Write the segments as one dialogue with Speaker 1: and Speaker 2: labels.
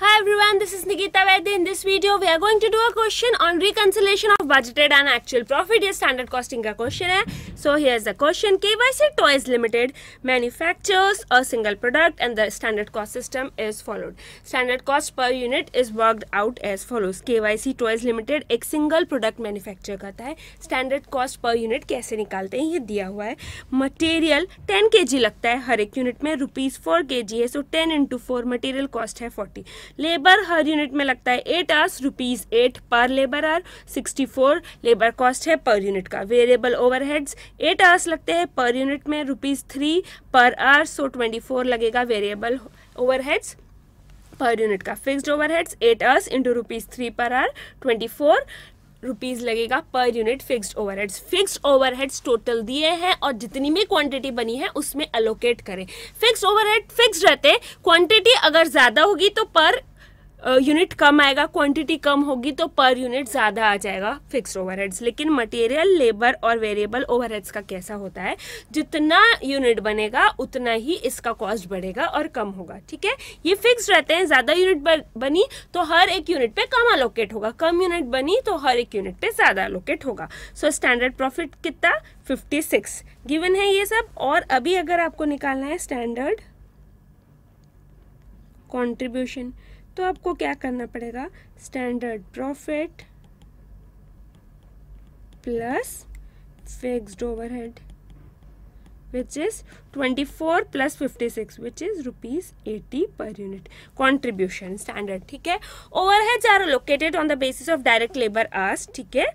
Speaker 1: 他 everyone, this is Nikita Vaidya. In this video, we are going to do a question on reconciliation of budgeted and actual profit. ये standard costing का question है. So here's the question. KYC Toys Limited manufactures a single product and the standard cost system is followed. Standard cost per unit is worked out as follows. KYC Toys Limited एक single product manufacture करता है. Standard cost per unit कैसे निकालते हैं ये दिया हुआ है. Material 10 kg है हर एक यूनिट में रुपीज़ फोर के जी है so ten into four material cost है फोर्टी लेबर हर यूनिट में लगता है eight hours rupees eight per labour hour sixty four labour cost है पर यूनिट का। वेरिएबल ओवरहेड्स एट आवर्स लगते हैं पर यूनिट में rupees three per hour so twenty four लगेगा वेरिएबल ओवरहेड्स पर यूनिट का। Fixed overheads eight hours into rupees three per hour twenty four rupees लगेगा per unit fixed overheads fixed overheads total दिए हैं और जितनी भी quantity बनी है, उसमें अलोकेट करें। फिक्स्ड ओवरहेड फिक्स रहते क्वांटिटी अगर ज़्यादा होगी तो पर यूनिट कम आएगा क्वांटिटी कम होगी तो पर यूनिट ज़्यादा आ जाएगा फिक्स्ड ओवरहेड्स लेकिन मटेरियल लेबर और वेरिएबल ओवरहेड्स का कैसा होता है? जितना यूनिट बनेगा, उतना ही इसका कॉस्ट बढ़ेगा और कम होगा, ठीक है? ये फिक्स रहते हैं, ज़्यादा यूनिट बनी तो हर एक यूनिट पे कम अलोकेट होगा। कम यूनिट बनी तो हर एक यूनिट पे ज़्यादा अलोकेट होगा। सो स्टैंडर्ड प्रॉफिट कितना? फिफ्टी सिक्स गिवन है ये सब, और अभी अगर आपको निकालना है स्टैंडर्ड कॉन्ट्रीब्यूशन तो आपको क्या करना पड़ेगा? Standard profit plus fixed overhead which is twenty four plus fifty six which is rupees eighty per unit contribution standard ठीक है? Overheads are located on the basis of direct labour hours ठीक है?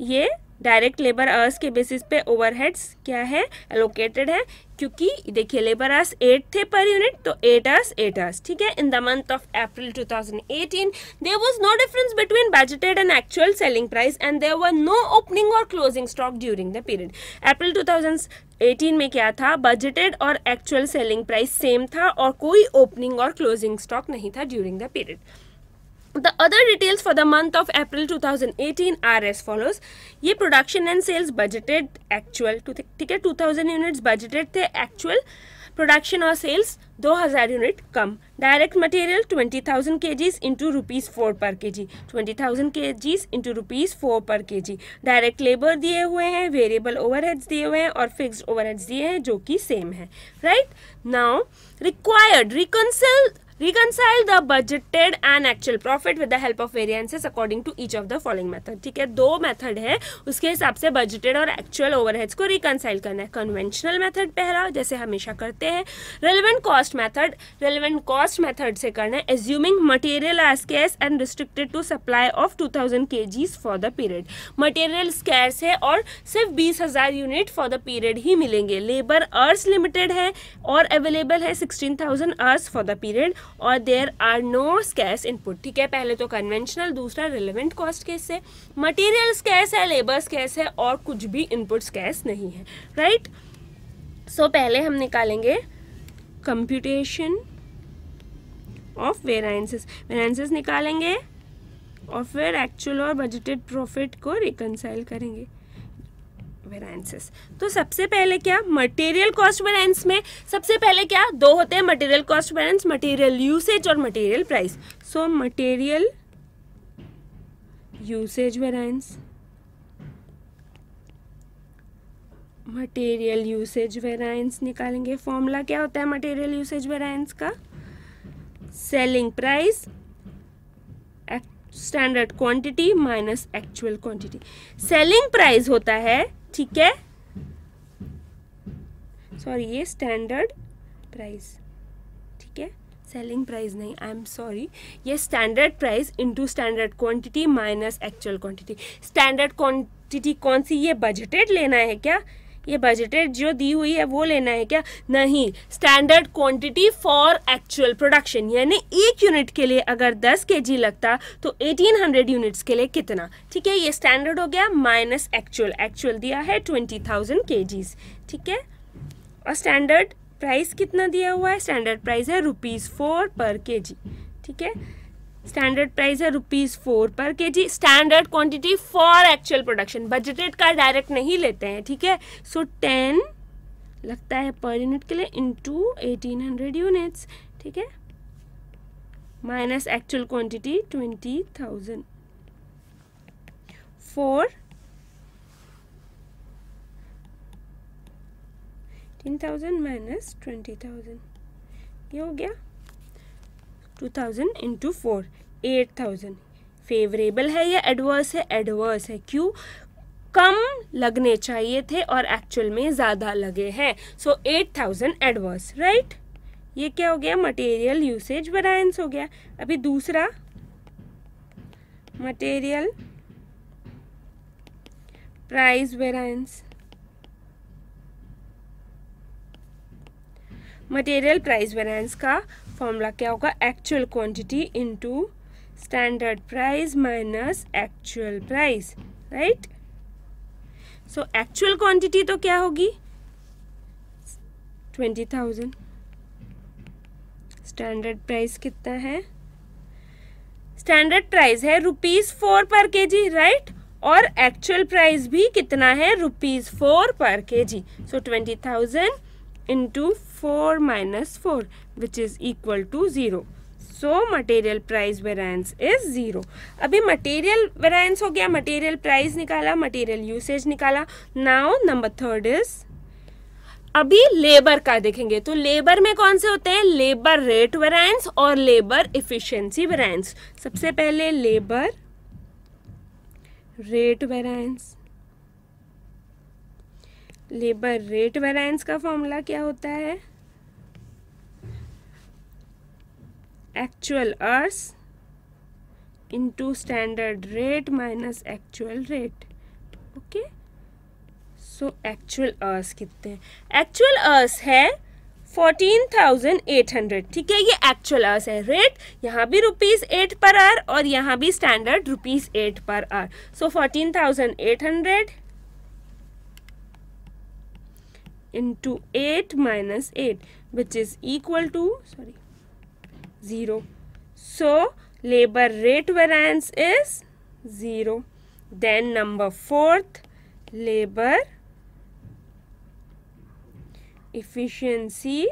Speaker 1: ये डायरेक्ट लेबर अर्स के basis पे overheads क्या है? Allocated है, क्योंकि देखिए, लेबर अर्स एट थे पर यूनिट तो एट अर्स एट अर्स ठीक है? In the month of April 2018 there was no difference between budgeted and actual selling price and there were no opening और closing stock during the period April 2018 में क्या था? Budgeted और actual selling price same था और कोई opening और closing stock नहीं था during the period the other details for the month of April 2018 are as follows. ये production and sales budgeted actual ठीक है 2000 units budgeted थे actual. प्रोडक्शन और सेल्स 2000 यूनिट कम. Direct material 20,000 KGs into rupees four per K G twenty thousand K जीज into rupees four per K G direct labour दिए हुए हैं variable overheads दिए हुए हैं और फिक्स्ड ओवरहेड्स दिए हैं जो कि सेम है. Right now required reconcile reconcile the budgeted and actual profit with the help of variances according to each of the following method, ठीक है? दो मेथड है, उसके हिसाब से बजटेड और एक्चुअल ओवरहेड्स को रिकनसाइल करना है। कन्वेंशनल मेथड पहला, जैसे हमेशा करते हैं। Relevant cost method relevant cost method से करना है। Assuming material as scarce and restricted to supply of 2000 KGs for the period material scarce है और सिर्फ़ बीस हज़ार यूनिट फॉर द पीरियड ही मिलेंगे। लेबर अर्स लिमिटेड है और अवेलेबल है sixteen thousand hours for the period और there are no scarce input ठीक है? पहले तो कन्वेंशनल दूसरा relevant cost case material scarce है लेबर स्कैस है और कुछ भी इनपुट स्कैस नहीं है राइट सो so, पहले हम निकालेंगे कंप्यूटेशन ऑफ़ वेराइंसेस वेराइंसेस निकालेंगे और फिर एक्चुअल और बजटेड प्रॉफिट को रिकनसाइल करेंगे। वेराइंसेस तो सबसे पहले क्या? मटेरियल कॉस्ट वेराइंस में सबसे पहले क्या? दो होते हैं material cost variance material usage और material price so material usage variance material usage variance निकालेंगे. फॉर्मूला क्या होता है मटेरियल यूसेज वेराइंस का? Selling price standard quantity minus actual quantity selling price होता है ठीक है? सॉरी ये स्टैंडर्ड प्राइस ठीक है? सेलिंग प्राइस नहीं आई एम सॉरी ये standard price into standard quantity minus actual quantity standard quantity कौन सी? ये बजटेड लेना है क्या? ये बजटेड जो दी हुई है वो लेना है क्या? नहीं. Standard quantity for actual production यानी एक यूनिट के लिए अगर 10 के जी लगता तो 1800 यूनिट्स के लिए कितना? ठीक है ये स्टैंडर्ड हो गया माइनस एक्चुअल एक्चुअल दिया है 20,000 के ठीक है? और स्टैंडर्ड प्राइस कितना दिया हुआ है? स्टैंडर्ड प्राइस है रुपीज़ फोर पर के ठीक है? स्टैंडर्ड प्राइस है rupees four per. K G standard quantity for actual production budgeted का डायरेक्ट नहीं लेते हैं, ठीक है? सो टेन लगता है पर यूनिट के लिए इंटू एटीन हंड्रेड यूनिट्स ठीक है? Minus actual quantity twenty thousand four 20000 4 10000 minus 20000 ये हो गया। 2000 into four eight thousand favourable है या एडवर्स है? एडवर्स है. क्यों? कम लगने चाहिए थे और एक्चुअल में ज़्यादा लगे हैं. So eight thousand adverse right ये क्या हो गया? मटेरियल यूसेज वेरायंस हो गया. अभी दूसरा. Material price variance material price variance का फॉर्मूला क्या होगा? Actual quantity into standard price minus actual price right so actual quantity तो क्या होगी? ट्वेंटी थाउज़ेंड स्टैंडर्ड प्राइस कितना है? स्टैंडर्ड प्राइस है rupees four per K G right और एक्चुअल प्राइस भी कितना है? Rupees four per K G so twenty thousand into four minus four which is equal to zero so material price variance is zero अभी material variance हो गया material price निकाला material usage निकाला. Now number third is अभी labour का देखेंगे. तो labour में कौन से होते हैं? लेबर रेट वेरायंस और लेबर इफिशिएंसी वेरायंस सबसे पहले labour rate variance labour rate variance का फॉर्मूला क्या होता है? Actual hours into standard rate minus actual rate okay so actual hours कितने हैं? एक्चुअल अर्स है फोर्टीन थाउज़ेंड एट हंड्रेड ठीक है, ये एक्चुअल अर्स है रेट यहाँ भी रुपीज़ एट पर आर और यहाँ भी standard rupees eight per hour so fourteen thousand eight hundred into 8 minus 8 which is equal to sorry 0 so labor rate variance is 0 then number fourth labor efficiency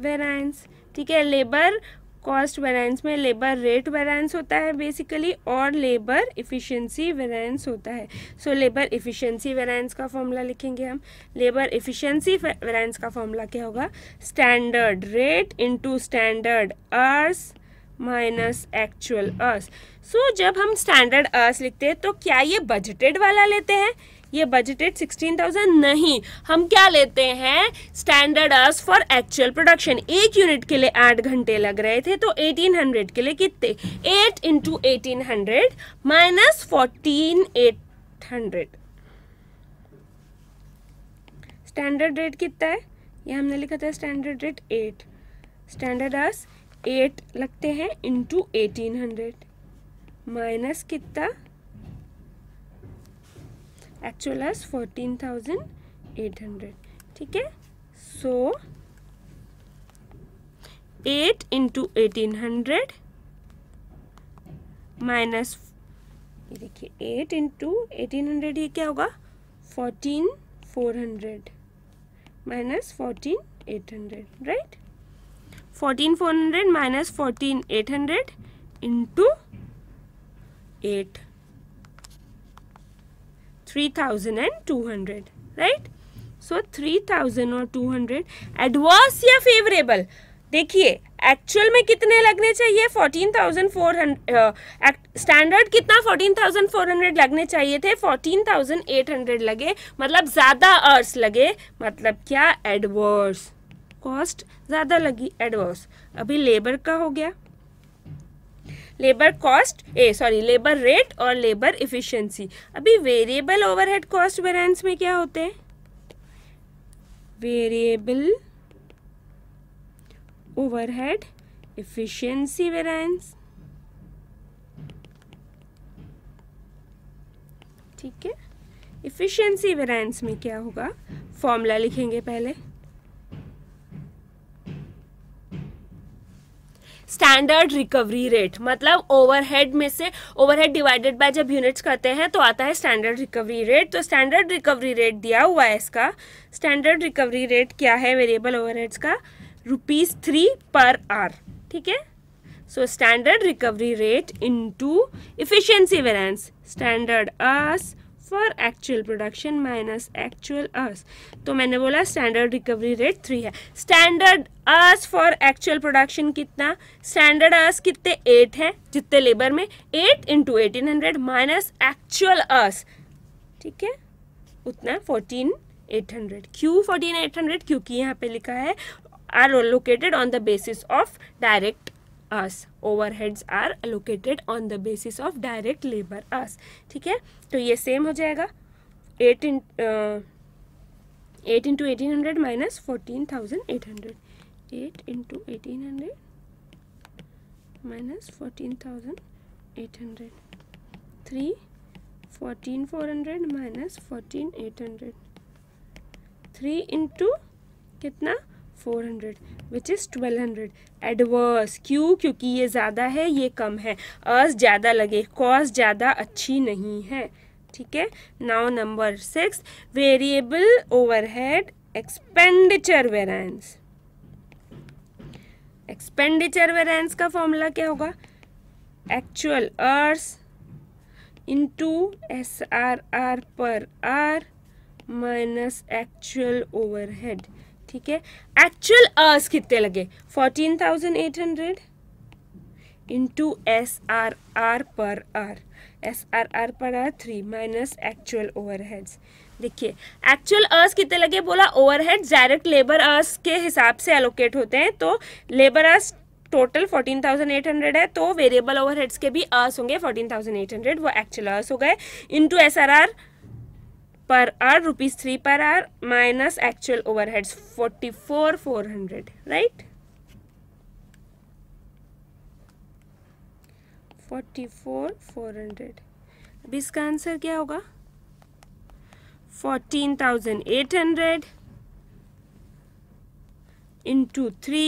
Speaker 1: variance ठीक है labour cost variance में labour rate variance होता है basically और labour efficiency variance होता है। So labour efficiency variance का formula लिखेंगे हम। लेबर इफ़िशियंसी वेराइंस का फॉर्मूला क्या होगा? Standard rate into standard hours minus actual hours so जब हम स्टैंडर्ड अर्स लिखते हैं तो क्या ये बजटेड वाला लेते हैं? ये बजटेड सिक्सटीन थाउज़ेंड नहीं। हम क्या लेते हैं? Standard hours for actual production एक यूनिट के लिए आठ घंटे लग रहे थे तो एटीन हंड्रेड के लिए कितने? Eight into eighteen hundred minus fourteen eight hundred standard rate कितना है? ये हमने लिखा था standard rate eight standard hours eight लगते हैं इंटू एटीन हंड्रेड माइनस कितना? Actual hours fourteen thousand eight hundred ठीक है? So eight into eighteen hundred minus ये देखिए एट इंटू एटीन हंड्रेड ये क्या होगा? Fourteen four hundred minus fourteen eight hundred right fourteen four hundred minus fourteen eight hundred into eight three thousand and two hundred right so three thousand और two hundred adverse या favourable देखिए actual में कितने लगने चाहिए? Fourteen thousand four hundred standard कितना fourteen thousand four hundred लगने चाहिए थे? फोर्टीन थाउज़ेंड एट हंड्रेड लगे मतलब ज़्यादा अर्स लगे मतलब क्या? एडवर्स कॉस्ट ज़्यादा लगी एडवर्स अभी लेबर का हो गया। Labour cost uh sorry labour rate और लेबर इफिशिएंसी अभी वेरिएबल ओवरहेड कॉस्ट वेरिएंस में क्या होते हैं? वेरिएबल ओवरहेड इफिशिएंसी वेरिएंस ठीक है? इफिशिएंसी वेरिएंस में क्या होगा? फॉर्मूला लिखेंगे पहले. स्टैंडर्ड रिकवरी रेट मतलब ओवरहेड में से ओवरहेड डिवाइडेड बाय जब यूनिट्स करते हैं तो आता है स्टैंडर्ड रिकवरी रेट तो स्टैंडर्ड रिकवरी रेट दिया हुआ है इसका। स्टैंडर्ड रिकवरी रेट क्या है वेरिएबल ओवरहेड्स का? रुपीज़ थ्री पर आर ठीक है? So standard recovery rate into efficiency variance standard hours for actual production minus actual hours तो मैंने बोला स्टैंडर्ड रिकवरी रेट थ्री है। Standard hours for actual production कितना? स्टैंडर्ड अर्स कितने? Eight है, जितने लेबर में। Eight into eighteen hundred minus actual hours ठीक है? उतना फोर्टीन एट हंड्रेड क्यू फोर्टीन एट हंड्रेड क्योंकि यहाँ पे लिखा है are located on the basis of direct us. Overheads are allocated on the basis of direct labour us. ठीक है? तो ये सेम हो जाएगा. Eight in eight into eighteen hundred minus fourteen thousand eight hundred eight into eighteen hundred minus fourteen thousand eight hundred three fourteen four hundred minus fourteen eight hundred three into कितना? Four hundred which is twelve hundred adverse क्यों? क्योंकि ये ज़्यादा है, ये कम है। Ours ज़्यादा लगे कॉस्ट ज़्यादा अच्छी नहीं है। ठीक है? Now number six variable overhead expenditure variance expenditure variance का फॉर्मूला क्या होगा? Actual hours into S R R per hour minus actual overhead ठीक है? एक्चुअल अर्स कितने लगे? Fourteen thousand eight hundred into S R R per hour S R R per hour three minus actual overheads देखिए actual hours कितने लगे? बोला overhead direct labour hours के हिसाब से एलोकेट होते हैं तो labour hours total fourteen thousand eight hundred है तो वेरिएबल ओवरहेड्स के भी अर्स होंगे फोर्टीन थाउज़ेंड एट हंड्रेड वो एक्चुअल अर्स हो गए। Into S R R per hour rupees three per hour minus actual overheads forty four four hundred right forty four four hundred अब इसका answer क्या होगा? Fourteen thousand eight hundred into three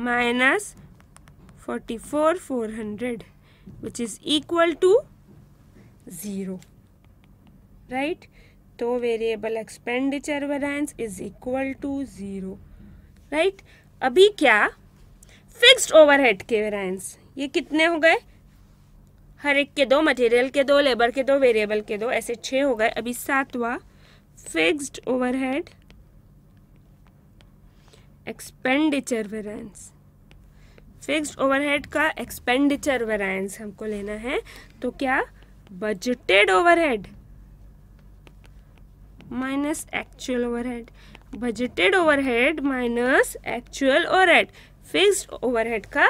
Speaker 1: minus forty four four hundred which is equal to zero right तो variable expenditure variance is equal to zero right अभी क्या? Fixed overhead के variance ये कितने हो गए? हर एक के दो मटेरियल के दो लेबर के दो वेरिएबल के दो, ऐसे छः हो गए. अभी सातवा fixed overhead expenditure variance fixed overhead का एक्सपेंडिचर वेरिएंस हमको लेना है. तो क्या? Budgeted overhead minus actual overhead budgeted overhead minus actual overhead fixed overhead का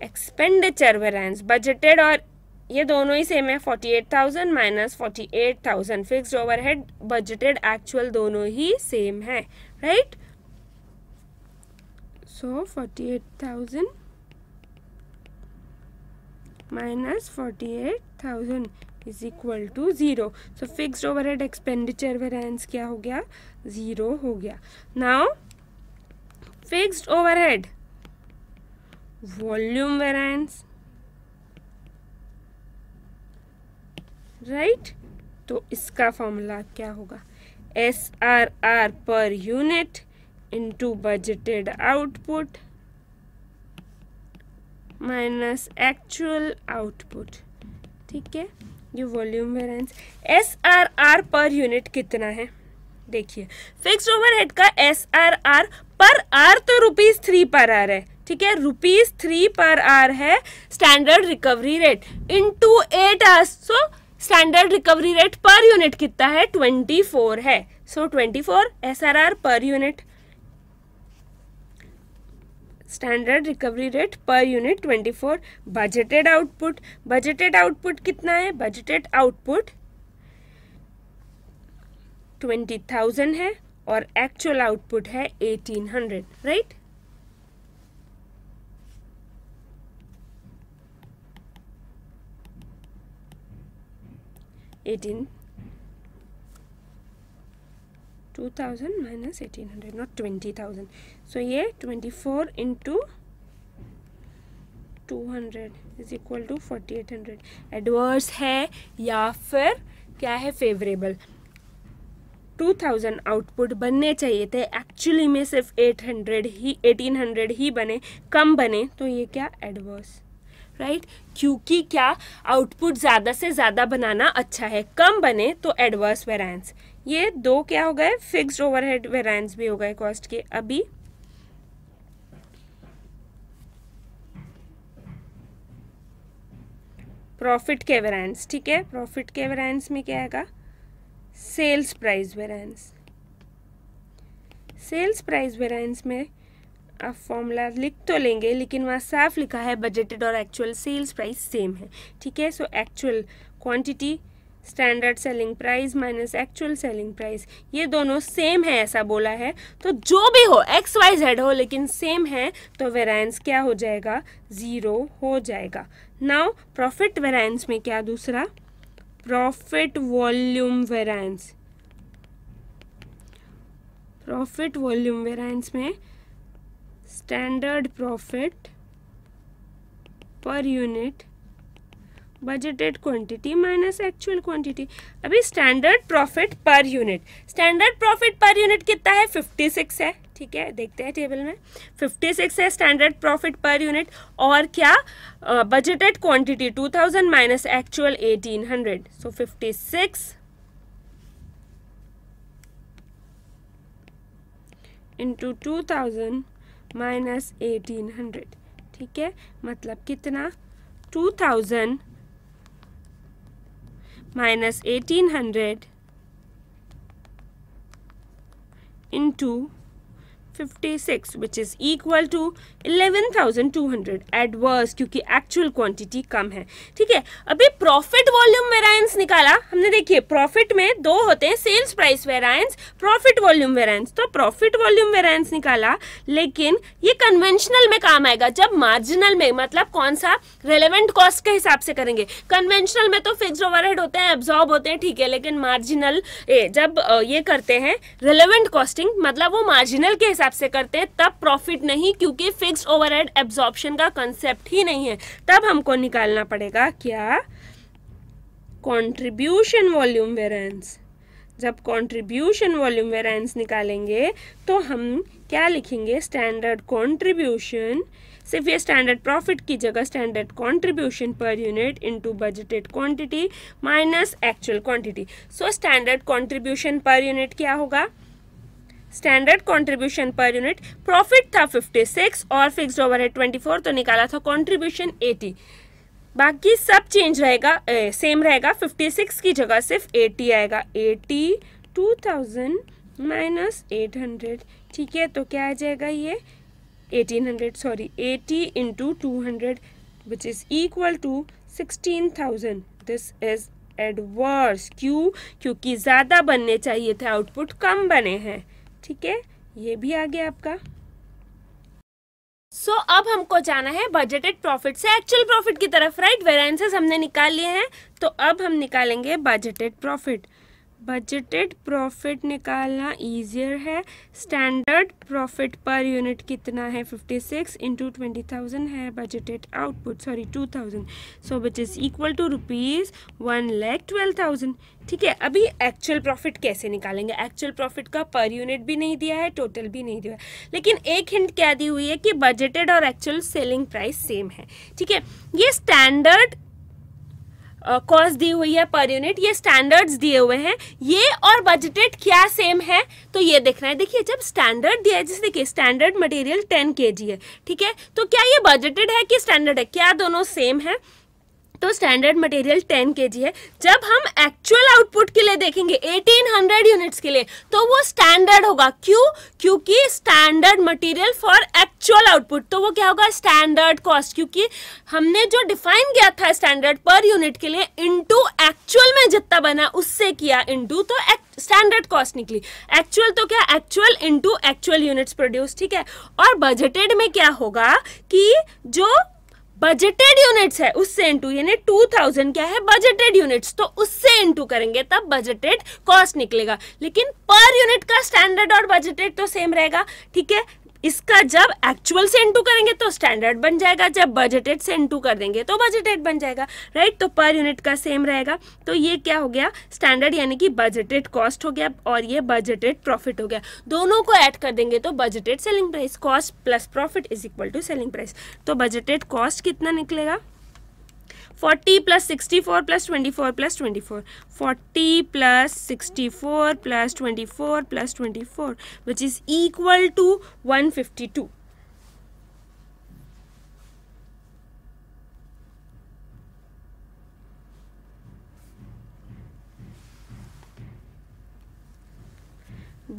Speaker 1: एक्सपेंडिचर वेरिएंस बजटेड और ये दोनों ही सेम है forty eight thousand minus forty eight thousand fixed overhead budgeted actual दोनों ही सेम है right so forty eight thousand minus forty eight thousand is equal to zero so fixed overhead expenditure variance क्या हो गया zero हो गया now fixed overhead volume variance right तो इसका फॉर्मूला क्या होगा? S R R per unit into budgeted output minus actual output ठीक है? ये volume variance S R R per unit कितना है? देखिए फिक्स्ड ओवरहेड का S R R per hour तो रुपीज़ थ्री पर आर है, ठीक है? रुपीज़ थ्री पर आर है standard recovery rate into eight hour so standard recovery rate per unit कितना है? ट्वेंटी फोर है. So twenty four S R R per unit standard recovery rate per unit 24 budgeted output budgeted output कितना है? Budgeted output 20,000 है और actual output है 1800 right eighteen two thousand minus eighteen hundred not twenty thousand so ये twenty four into two hundred is equal to forty eight hundred adverse है या फिर क्या है फेवरेबल 2000 आउटपुट बनने चाहिए थे। एक्चुअली में सिर्फ़ 800 ही 1800 ही बने, कम बने तो ये क्या एडवर्स राइट right? क्योंकि क्या आउटपुट ज़्यादा से ज़्यादा बनाना अच्छा है, कम बने तो एडवर्स वेरायंस ये दो क्या हो गए? फिक्स्ड ओवरहेड वेरायंस भी हो गए कॉस्ट के। अभी प्रॉफिट के वेरायंस ठीक है? प्रॉफिट के वेरायंस में क्या आएगा? Sales price variance sales price variance में आप फॉर्मूला लिख तो लेंगे, लेकिन वहाँ साफ़ लिखा है बजटेड और एक्चुअल सेल्स प्राइस सेम है, ठीक है? So actual quantity standard selling price minus actual selling price ये दोनों सेम है, ऐसा बोला है। तो जो भी हो एक्स वाई जेड हो, लेकिन सेम है तो वेरायंस क्या हो जाएगा? ज़ीरो हो जाएगा। नाउ प्रॉफिट वेरायंस में क्या दूसरा? Profit volume variance profit volume variance में standard profit per unit budgeted quantity minus actual quantity अभी standard profit per unit standard profit per unit कितना है? 56 है. ठीक है, देखते हैं टेबल में। 56 है स्टैंडर्ड प्रॉफिट पर यूनिट और क्या? Budgeted quantity 2000 minus actual 1800 so 56 into two thousand minus eighteen hundred ठीक है? मतलब कितना? Two thousand minus 1800 into 56 which is equal to 11,200 adverse क्योंकि एक्चुअल क्वांटिटी कम है। ठीक है? अभी प्रॉफिट वॉल्यूम वेरायंस निकाला। हमने देखिए प्रॉफिट में दो होते हैं sales price variance profit volume variance तो प्रॉफिट वॉल्यूम वेरायंस निकाला लेकिन ये कन्वेंशनल में काम आएगा। जब मार्जिनल में मतलब कौन सा? रेलेवेंट कॉस्ट के हिसाब से करेंगे। कन्वेंशनल में तो फिक्स ओवरहेड होते हैं एब्जॉर्ब होते हैं ठीक है लेकिन मार्जिनल जब ये करते हैं रेलेवेंट कॉस्टिंग मतलब वो मार्जिनल के हिसाब से करते हैं, तब प्रॉफिट नहीं, क्योंकि फिक्स ओवरहेड एब्जॉर्प्शन का कंसेप्ट ही नहीं है। तब हमको निकालना पड़ेगा क्या? कंट्रीब्यूशन वॉल्यूम वेरिएंस जब कंट्रीब्यूशन वॉल्यूम वेरिएंस निकालेंगे तो हम क्या लिखेंगे? स्टैंडर्ड कंट्रीब्यूशन सिर्फ़ ये स्टैंडर्ड प्रॉफिट की जगह standard contribution per unit into budgeted quantity minus actual quantity so standard contribution per unit क्या होगा? Standard contribution per unit profit था 56 और फिक्स्ड ओवरहेड 24 तो निकाला था कंट्रीब्यूशन 80 बाकी सब चेंज रहेगा ए, सेम रहेगा 56 की जगह सिर्फ़ 80 आएगा. 80 2000 माइनस एट ठीक है तो क्या आ जाएगा ये? 1800 sorry 80 into two hundred which is equal to 16,000 this is adverse क्यों? क्योंकि ज़्यादा बनने चाहिए थे आउटपुट कम बने हैं. ठीक है? ये भी आ गया आपका। सो so, अब हमको जाना है बजटेड प्रॉफिट से एक्चुअल प्रॉफिट की तरफ़ राइट वेरियंसेस हमने निकाल लिए हैं। तो अब हम निकालेंगे बजटेड प्रॉफिट बजटेड प्रॉफिट निकालना ईजियर है। स्टैंडर्ड प्रॉफिट पर यूनिट कितना है? 56 सिक्स इंटू ट्वेंटी थाउज़ेंड है budgeted output sorry 2000 so which is equal to rupees one lakh twelve thousand ठीक है, अभी एक्चुअल प्रॉफिट कैसे निकालेंगे? एक्चुअल प्रॉफिट का पर यूनिट भी नहीं दिया है टोटल भी नहीं दिया है। लेकिन एक हिंट क्या दी हुई है कि बजटेड और एक्चुअल सेलिंग प्राइस सेम है। ठीक है, ये स्टैंडर्ड कॉस्ट दी हुई है पर यूनिट ये स्टैंडर्ड्स दिए हुए हैं। ये और बजटेड क्या सेम है? तो ये देखना है। देखिए, जब स्टैंडर्ड दिया है, जैसे देखिए स्टैंडर्ड मटेरियल टेन के है, ठीक है? तो क्या ये बजटेड है कि स्टैंडर्ड है? क्या दोनों सेम है? तो स्टैंडर्ड मटेरियल 10 के है। जब हम एक्चुअल आउटपुट के लिए देखेंगे 1800 यूनिट्स के लिए तो वो स्टैंडर्ड होगा। क्यों? क्योंकि standard material for actual output तो वो क्या होगा? स्टैंडर्ड कॉस्ट क्योंकि हमने जो डिफाइन किया था स्टैंडर्ड पर यूनिट के लिए इंटू एक्चुअल में जितना बना, उससे किया इंटू तो स्टैंडर्ड कॉस्ट निकली। एक्चुअल तो क्या? Actual into actual units produce ठीक है? और बजटेड में क्या होगा कि जो बजटेड यूनिट्स है, उससे इंटू यानी टू थाउज़ेंड क्या है बजटेड यूनिट्स तो उससे इंटू करेंगे, तब बजटेड कॉस्ट निकलेगा। लेकिन पर यूनिट का स्टैंडर्ड और बजटेड तो सेम रहेगा, ठीक है? इसका जब एक्चुअल से इनटू करेंगे तो स्टैंडर्ड बन जाएगा, जब बजटेड से इनटू कर देंगे तो बजटेड बन जाएगा राइट तो पर यूनिट का सेम रहेगा। तो ये क्या हो गया? स्टैंडर्ड यानी कि बजटेड कॉस्ट हो गया और ये बजटेड प्रॉफिट हो गया। दोनों को ऐड कर देंगे तो budgeted selling price cost plus profit is equal to selling price तो बजटेड कॉस्ट कितना निकलेगा? 40 plus 64 plus 24 plus 24 40 plus 64 plus 24 plus 24 which is equal to 152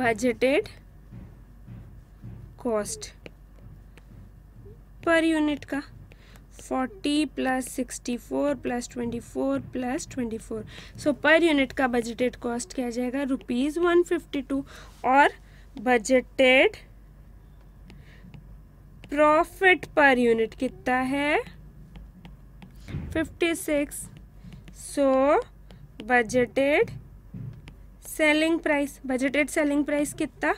Speaker 1: budgeted cost per unit का forty plus sixty four plus twenty four plus twenty four so per unit का budgeted cost क्या जाएगा? Rupees one fifty two और budgeted profit per unit कितना है? Fifty six so budgeted selling price budgeted selling price कितना?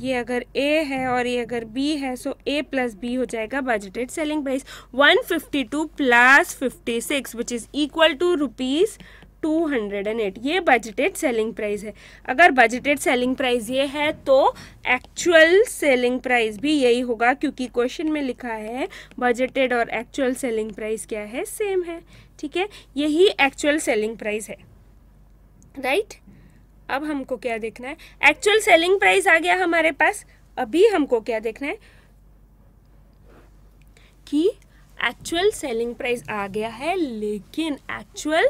Speaker 1: ये अगर A है और ये अगर बी है सो ए प्लस बी हो जाएगा budgeted selling price 152 plus fifty six which is equal to rupees two hundred and eight ये बजटेड सेलिंग प्राइस है। अगर बजटेड सेलिंग प्राइस ये है तो एक्चुअल सेलिंग प्राइस भी यही होगा, क्योंकि क्वेश्चन में लिखा है बजटेड और एक्चुअल सेलिंग प्राइस क्या है? सेम है। ठीक है? यही एक्चुअल सेलिंग प्राइस है। Right right? अब हमको क्या देखना है? एक्चुअल सेलिंग प्राइस आ गया हमारे पास। अभी हमको क्या देखना है? कि एक्चुअल सेलिंग प्राइस आ गया है, लेकिन एक्चुअल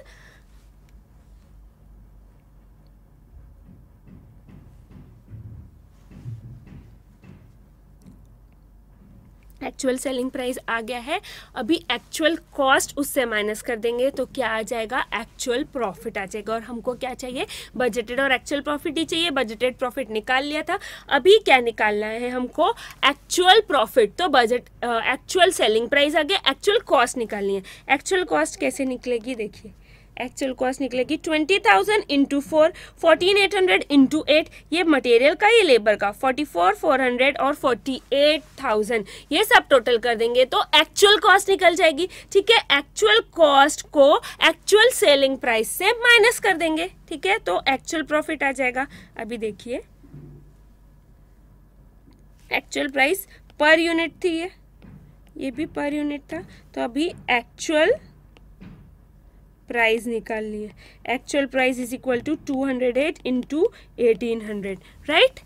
Speaker 1: एक्चुअल सेलिंग प्राइस आ गया है, अभी एक्चुअल कॉस्ट उससे माइनस कर देंगे तो क्या आ जाएगा? एक्चुअल प्रॉफिट आ जाएगा। और हमको क्या चाहिए? बजटेड और एक्चुअल प्रॉफिट ही चाहिए। बजटेड प्रॉफिट निकाल लिया था। अभी क्या निकालना है हमको? एक्चुअल प्रॉफिट तो बजट एक्चुअल सेलिंग प्राइस आ गया। एक्चुअल कॉस्ट निकालनी है। एक्चुअल कॉस्ट कैसे निकलेगी? देखिए। एक्चुअल कॉस्ट निकलेगी twenty thousand into four fourteen eight hundred into eight ये मटेरियल का ये लेबर का फोर्टी फोर फोर हंड्रेड और फोर्टी एट थाउज़ेंड ये सब टोटल कर देंगे तो एक्चुअल कॉस्ट निकल जाएगी। ठीक है? एक्चुअल कॉस्ट को एक्चुअल सेलिंग प्राइस से माइनस कर देंगे। ठीक है? तो एक्चुअल प्रॉफिट आ जाएगा। अभी देखिए। एक्चुअल प्राइस पर यूनिट थी ये। ये भी पर यूनिट था। तो अभी एक्चुअल प्राइस निकाल है। Actual price is equal to two hundred eight into eighteen hundred right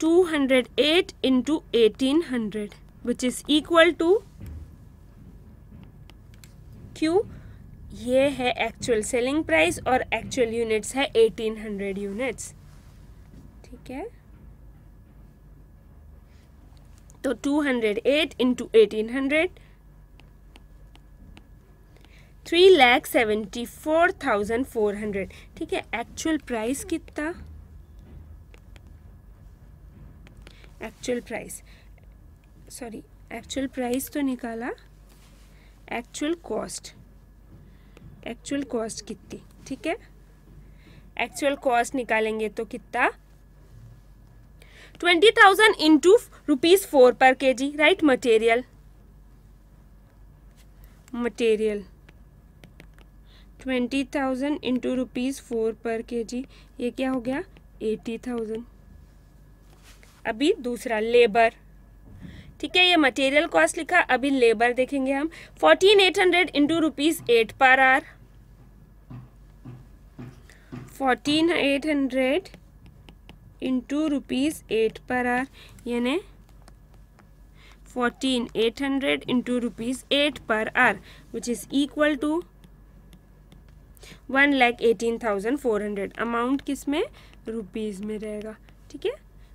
Speaker 1: two hundred eight into eighteen hundred which is equal to Q ये है एक्चुअल सेलिंग प्राइस और एक्चुअल यूनिट्स है eighteen hundred units ठीक है? तो two hundred eight into eighteen hundred three lakh seventy four thousand four hundred ठीक है actual price कितना? Actual price sorry actual price तो निकाला? एक्चुअल कॉस्ट एक्चुअल कॉस्ट कितनी? ठीक है? एक्चुअल कॉस्ट निकालेंगे तो कितना? Twenty thousand into rupees four per K G right material material twenty thousand into rupees four per K G ये क्या हो गया? एटी थाउज़ेंड अभी दूसरा लेबर ठीक है, ये मटेरियल कॉस्ट लिखा, अभी लेबर देखेंगे हम. Fourteen eight hundred into rupees eight per hour fourteen eight hundred into rupees eight per hour यानी fourteen eight hundred into rupees eight per hour which is equal to one lakh eighteen thousand four hundred. Amount किसमें? Rupees में रहेगा, ठीक है?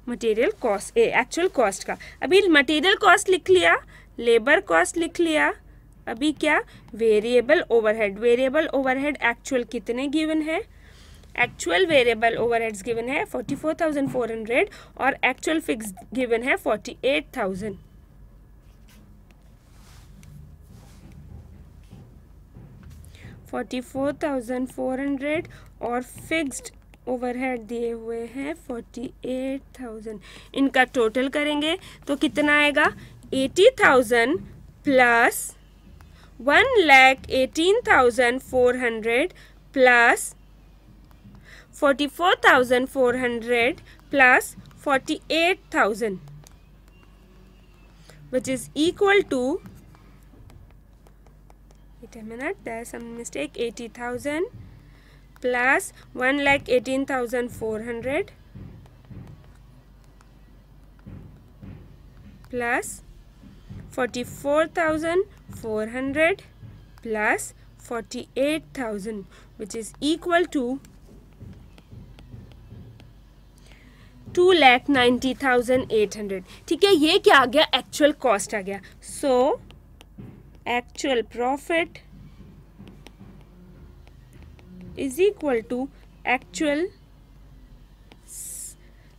Speaker 1: Material cost, a actual cost का। अभी material cost लिख लिया लेबर कॉस्ट लिख लिया, अभी क्या? Variable overhead variable overhead actual कितने गिवन है? एक्चुअल वेरिएबल ओवरहेड्स गिवन है forty four thousand four hundred और एक्चुअल फिक्स गिवन है forty eight thousand forty four thousand four hundred और फिक्स्ड ओवरहेड दिए हुए हैं फोर्टी एट थाउज़ेंड इनका टोटल करेंगे तो कितना आएगा? Eighty thousand plus one lakh eighteen thousand four hundred plus forty four thousand four hundred plus forty eight thousand which is equal to wait a minute there's some mistake 80,000 plus 1 lakh 18,400 plus 44,400 plus 48,000 which is equal to two lakh ninety thousand eight hundred ठीक है ये क्या आ गया actual cost आ गया so actual profit is equal to actual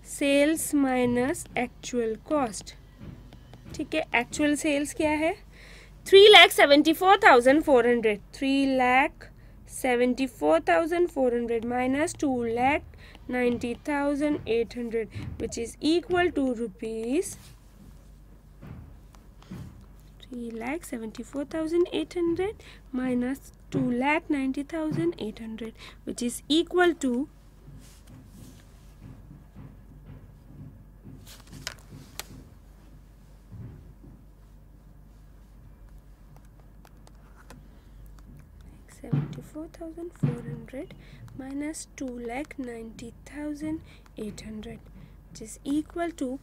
Speaker 1: sales minus actual cost ठीक है एक्चुअल सेल्स क्या है? Three lakh seventy four thousand four hundred three lakh seventy four thousand four hundred minus two lakh 90,800 which is equal to rupees 3 lakh 74,800 minus 2 lakh 90,800 which is equal to Seventy-four thousand four hundred minus 2 lakh 90,800 which is equal to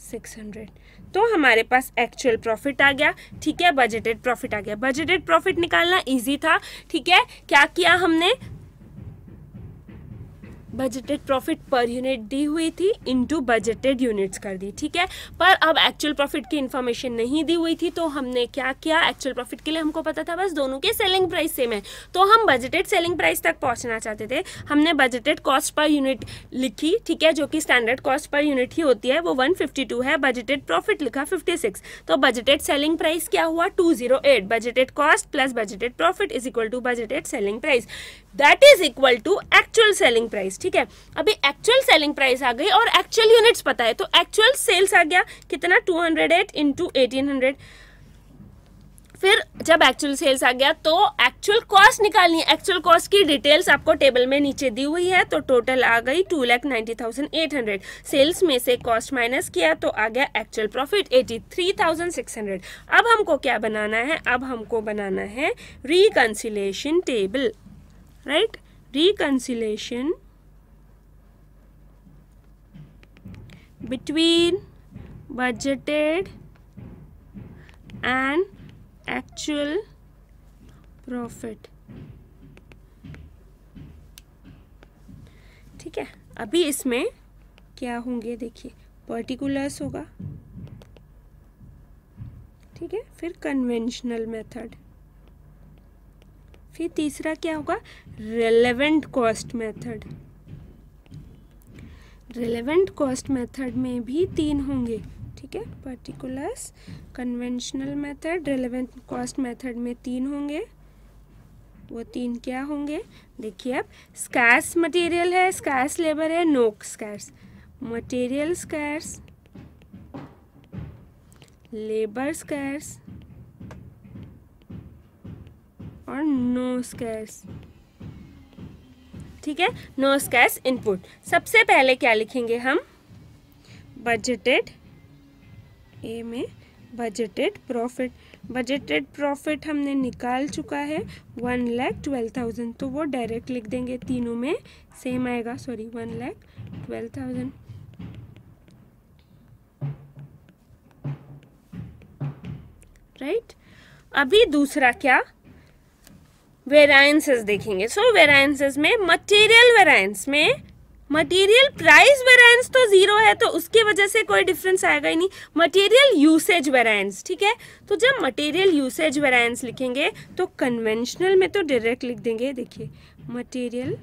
Speaker 1: 83,600 तो हमारे पास actual profit आ गया ठीक है? Budgeted profit आ गया। Budgeted profit निकालना इजी था ठीक है? क्या किया हमने? बजटेड प्रॉफिट पर यूनिट दी हुई थी इनटू बजटेड यूनिट्स कर दी, ठीक है? पर अब एक्चुअल प्रॉफिट की इन्फॉर्मेशन नहीं दी हुई थी तो हमने क्या किया? एक्चुअल प्रॉफिट के लिए हमको पता था बस दोनों के सेलिंग प्राइस सेम है। तो हम बजटेड सेलिंग प्राइस तक पहुँचना चाहते थे। हमने बजटेड कॉस्ट पर यूनिट लिखी, ठीक है? जो कि स्टैंडर्ड कॉस्ट पर यूनिट ही होती है, वो वन है। बजटेड प्रॉफिट लिखा फिफ्टी तो बजटेड सेलिंग प्राइस क्या हुआ? To budgeted cost plus budgeted profit is equal to budgeted selling price that is equal to actual selling price ठीक है? अभी एक्चुअल सेलिंग प्राइस आ गई और एक्चुअल यूनिट्स पता है तो एक्चुअल सेल्स आ गया, कितना? 200 हंड्रेड एट इंटू एटीन फिर जब एक्चुअल सेल्स आ गया तो एक्चुअल कॉस्ट निकालनी है। एक्चुअल कॉस्ट की डिटेल्स आपको टेबल में नीचे दी हुई है तो टोटल आ गई two lakh ninety thousand eight hundred sales में से कॉस्ट माइनस किया तो आ गया actual profit eighty three thousand six hundred अब हमको क्या बनाना है? अब हमको बनाना है reconciliation table right reconciliation between budgeted and actual profit ठीक है अभी इसमें क्या होंगे देखिए पर्टिकुलर्स होगा ठीक है फिर कन्वेंशनल मेथड फिर तीसरा क्या होगा? Relevant cost method relevant cost method में भी तीन होंगे, ठीक है? Particulars conventional method relevant cost method में तीन होंगे। वो तीन क्या होंगे? देखिए अब स्कैस मटेरियल है स्कैस लेबर है नोक स्कैस मटेरियल स्कैस लेबर स्कैस और नो स्कैस ठीक है? नो स्कैस इनपुट सबसे पहले क्या लिखेंगे हम? बजटेड ए में बजटेड प्रॉफिट बजटेड प्रॉफिट हमने निकाल चुका है वन लैख ट्वेल्व थाउज़ेंड तो वो डायरेक्ट लिख देंगे तीनों में. सेम आएगा sorry one lakh twelve thousand right अभी दूसरा क्या? वेरायंसेस देखेंगे। सो so, में मटेरियल वेरायंस में मटेरियल प्राइस वेरायंस तो ज़ीरो है तो उसकी वजह से कोई डिफरेंस आएगा ही नहीं। मटेरियल यूसेज वेरायंस ठीक है? तो जब मटेरियल यूसेज वेरायंस लिखेंगे तो कन्वेंशनल में तो डायरेक्ट लिख देंगे। देखिए मटेरियल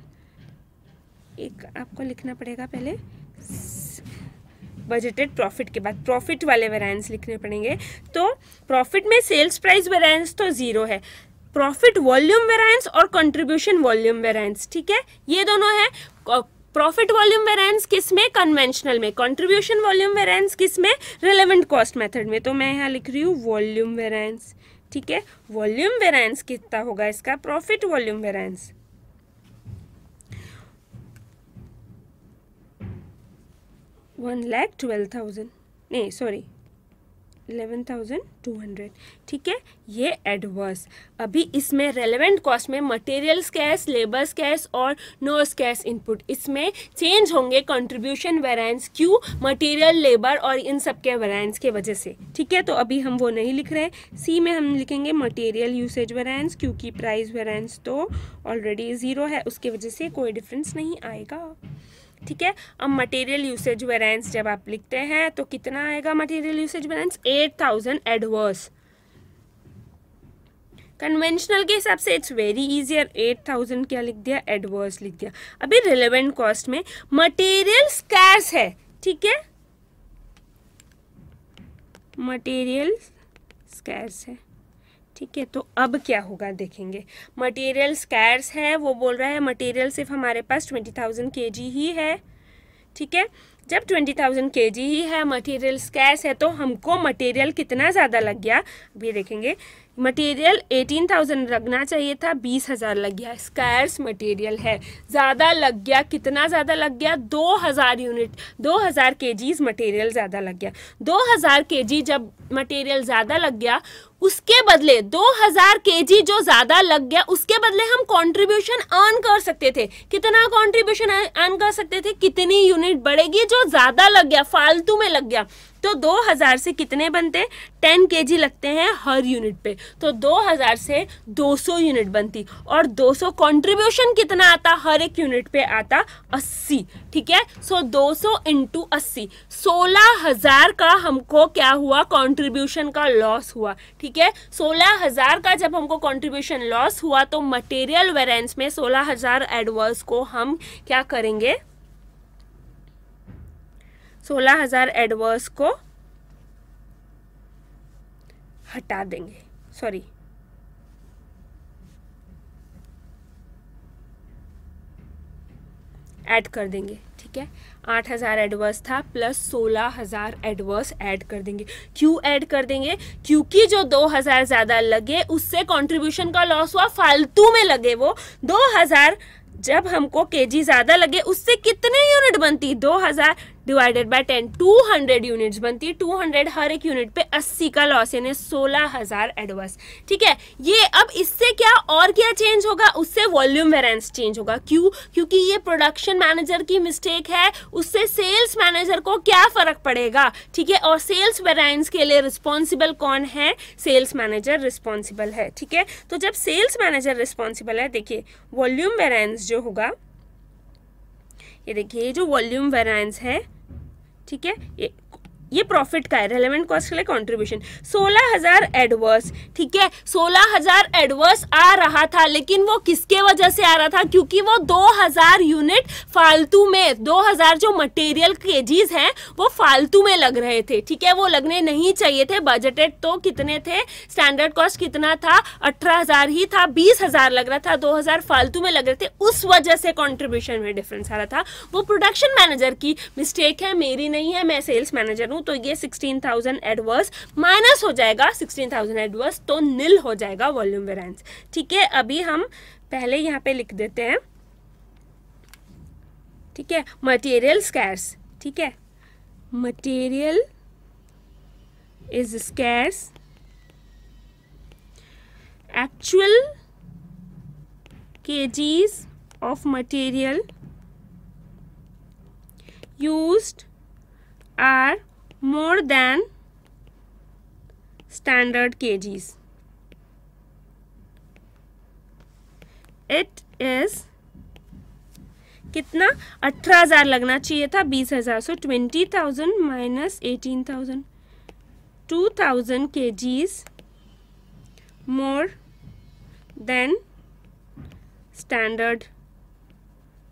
Speaker 1: एक आपको लिखना पड़ेगा पहले। बजटेड प्रॉफिट के बाद प्रॉफिट वाले वेरायंस लिखने पड़ेंगे। तो प्रॉफिट में सेल्स प्राइस वेरायंस तो ज़ीरो है। प्रॉफिट वॉल्यूम वेरायंस और कंट्रीब्यूशन वॉल्यूम वेरायंस ठीक है? ये दोनों है। प्रॉफिट वॉल्यूम वेरायंस किसमें? कन्वेंशनल में। कंट्रीब्यूशन वॉल्यूम वेरायंस किसमें? रिलेवेंट कॉस्ट मेथड में। तो मैं यहाँ लिख रही हूँ वॉल्यूम वेरायंस ठीक है? वॉल्यूम वेरायंस कितना होगा इसका? Profit volume variance one lakh twelve thousand नहीं sorry eleven thousand two hundred ठीक है? ये एडवर्स अभी इसमें रेलेवेंट कॉस्ट में मटेरियल स्कैस लेबर स्कैस और नो स्कैस इनपुट इसमें चेंज होंगे कंट्रीब्यूशन वेरायंस क्यों मटेरियल लेबर और इन सब के वेरायंस के वजह से। ठीक है? तो अभी हम वो नहीं लिख रहे सी में हम लिखेंगे मटेरियल यूसेज वेरायंस क्योंकि प्राइस वेरायंस तो ऑलरेडी ज़ीरो है। उसके वजह से कोई डिफरेंस नहीं आएगा। ठीक है? अब मटेरियल यूसेज वेरेंस जब आप लिखते हैं तो कितना आएगा material usage variance eight thousand adverse conventional के हिसाब से it's very easier eight thousand क्या लिख दिया? एडवर्स लिख दिया। अभी रिलेवेंट कॉस्ट में मटेरियल स्कैर्स है, ठीक है? मटेरियल स्कैर्स है। ठीक है तो अब क्या होगा देखेंगे। मटेरियल स्कैर्स है, वो बोल रहा है मटेरियल सिर्फ़ हमारे पास ट्वेंटी थाउज़ेंड के जी ही है, ठीक है? जब ट्वेंटी थाउज़ेंड के जी ही है मटेरियल स्कैर्स है तो हमको मटेरियल कितना ज़्यादा लग गया? अभी देखेंगे। मटेरियल एटीन थाउज़ेंड लगना चाहिए था, बीस हज़ार लग गया। स्कैर्स मटेरियल है। ज़्यादा लग गया, कितना ज़्यादा लग गया? दो हज़ार यूनिट दो हज़ार के जीज मटेरियल ज़्यादा लग गया। दो हज़ार के जी जब मटेरियल ज़्यादा लग गया, उसके बदले 2000 केजी जो ज़्यादा लग गया, उसके बदले हम कंट्रीब्यूशन अर्न कर सकते थे। कितना कंट्रीब्यूशन अर्न कर सकते थे? कितनी यूनिट बढ़ेगी जो ज़्यादा लग गया, फालतू में लग गया। तो 2000 से कितने बनते 10 केजी लगते हैं हर यूनिट पे। तो 2000 से 200 यूनिट बनती। और 200 कंट्रीब्यूशन कितना आता? हर एक यूनिट पे आता 80 ठीक है? सो 200 सौ इंटू अस्सी। सोलह हज़ार का हमको क्या हुआ? कंट्रीब्यूशन का लॉस हुआ, ठीक है? सोलह हज़ार का जब हमको कंट्रीब्यूशन लॉस हुआ तो मटेरियल वेरेंस में सोलह हज़ार एडवर्स को हम क्या करेंगे? सोलह हज़ार एडवर्स को हटा देंगे। सॉरी ऐड कर देंगे, ठीक है? आठ हज़ार एडवर्स था प्लस सोलह हज़ार एडवर्स ऐड कर देंगे। क्यों ऐड कर देंगे? क्योंकि जो दो हज़ार ज़्यादा लगे, उससे कंट्रीब्यूशन का लॉस हुआ, फालतू में लगे वो। दो हज़ार जब हमको केजी ज़्यादा लगे, उससे कितने यूनिट बनती? दो हज़ार divided by ten two hundred units बनती है। टू हंड्रेड हर एक यूनिट पे अस्सी का लॉस यानी सोलह हज़ार एडवर्स ठीक है? ये अब इससे क्या और क्या चेंज होगा? उससे वॉल्यूम वेरेंस चेंज होगा। क्यों? क्योंकि ये प्रोडक्शन मैनेजर की मिस्टेक है। उससे सेल्स मैनेजर को क्या फ़र्क पड़ेगा? ठीक है? और सेल्स वेरेंस के लिए रिस्पॉन्सिबल कौन है? सेल्स मैनेजर रिस्पॉन्सिबल है। ठीक है? तो जब सेल्स मैनेजर रिस्पॉन्सिबल है, देखिए वॉल्यूम वेरेंस जो होगा ये देखिए ये जो वॉल्यूम वेरायंस है ठीक है ये ये प्रॉफिट का है रेलेवेंट कॉस्ट के लिए कंट्रीब्यूशन सोलह हज़ार एडवर्स ठीक है? सोलह हज़ार एडवर्स आ रहा था, लेकिन वो किसके वजह से आ रहा था? क्योंकि वो दो हज़ार यूनिट फालतू में, दो हज़ार जो मटेरियल केजीज हैं, वो फालतू में लग रहे थे, ठीक है? वो लगने नहीं चाहिए थे बजटेड तो कितने थे? स्टैंडर्ड कॉस्ट कितना था? अठारह ही था, बीस लग रहा था, दो हज़ार फालतू में लग रहे थे, उस वजह से कॉन्ट्रीब्यूशन में डिफरेंस आ रहा था। वो प्रोडक्शन मैनेजर की मिस्टेक है, मेरी नहीं है, मैं सेल्स मैनेजर हूँ तो ये सिक्सटीन थाउज़ेंड एडवर्स माइनस हो जाएगा सिक्सटीन थाउज़ेंड एडवर्स तो निल हो जाएगा वॉल्यूम वेरेंस ठीक है, अभी हम पहले यहाँ पे लिख देते हैं। ठीक है मटेरियल स्कैर्स ठीक है material is scarce actual kgs of material used are more than standard kgs. It is कितना? अठारह हज़ार लगना चाहिए था, बीस हज़ार। So twenty thousand minus eighteen thousand two thousand K Gs more than standard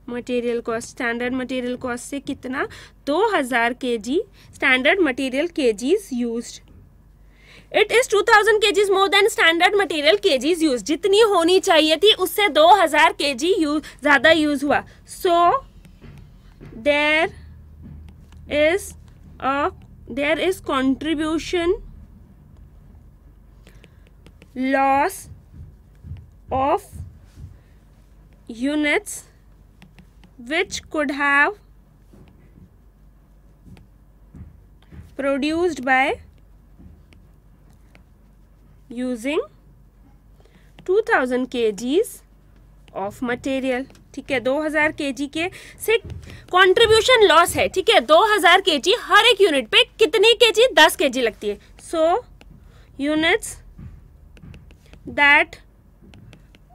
Speaker 1: material cost standard material cost से कितना? दो हज़ार K G standard material K Gs use it is 2000 thousand KGs more than standard material KGs use जितनी होनी चाहिए थी, उससे 2000 KG use ज़्यादा यूज़ हुआ. So there is a there is contribution loss of units which could have produced by using 2000 kgs of material ठीक है? 2000 KG के जी के से कंट्रीब्यूशन लॉस है, ठीक है? 2000 केजी हर एक यूनिट पे कितनी केजी 10 केजी लगती है। So units that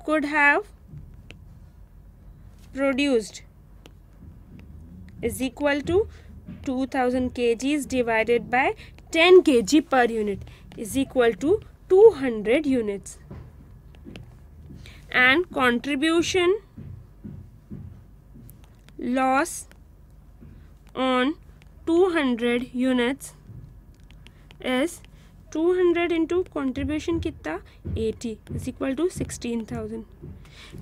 Speaker 1: could have produced is equal to 2000 kgs divided by 10 kg per unit is equal to 200 units and contribution loss on 200 units is 200 into contribution कितना 80 is equal to 16,000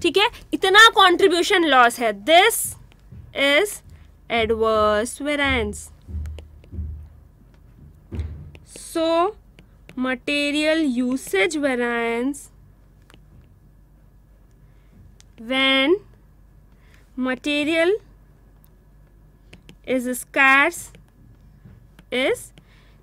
Speaker 1: ठीक है इतना contribution loss है this is adverse variance so material usage variance when material is scarce is,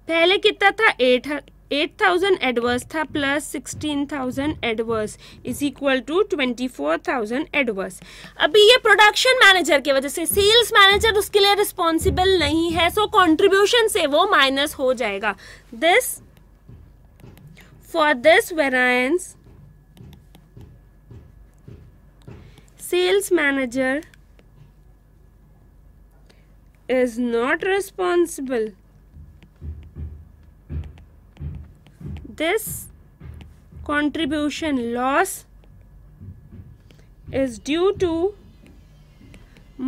Speaker 1: पहले कितना था? Eight eight thousand adverse था plus sixteen thousand adverse is equal to twenty four thousand adverse अभी ये प्रोडक्शन मैनेजर की वजह से सेल्स मैनेजर उसके लिए रिस्पॉन्सिबल नहीं है सो so कॉन्ट्रीब्यूशन से वो माइनस हो जाएगा। This for this variance sales manager is not responsible this contribution loss is due to